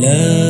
لا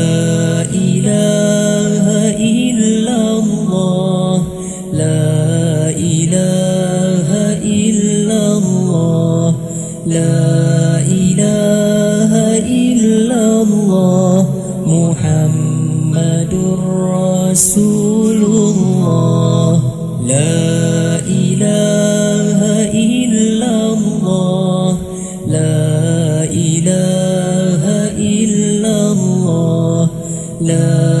رسول الله لا إله إلا الله لا إله إلا الله لا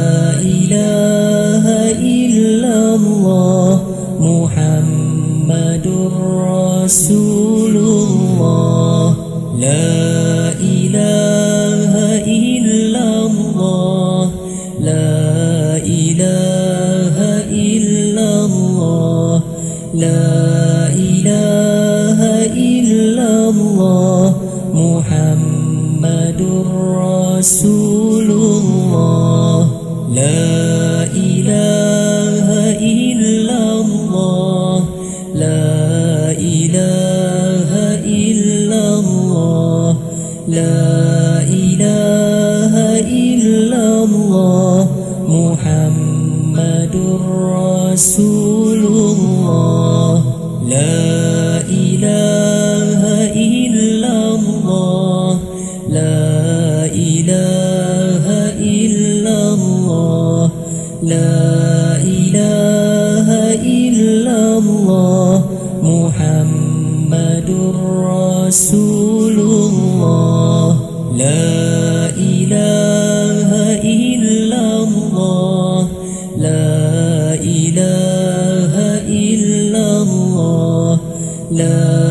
لا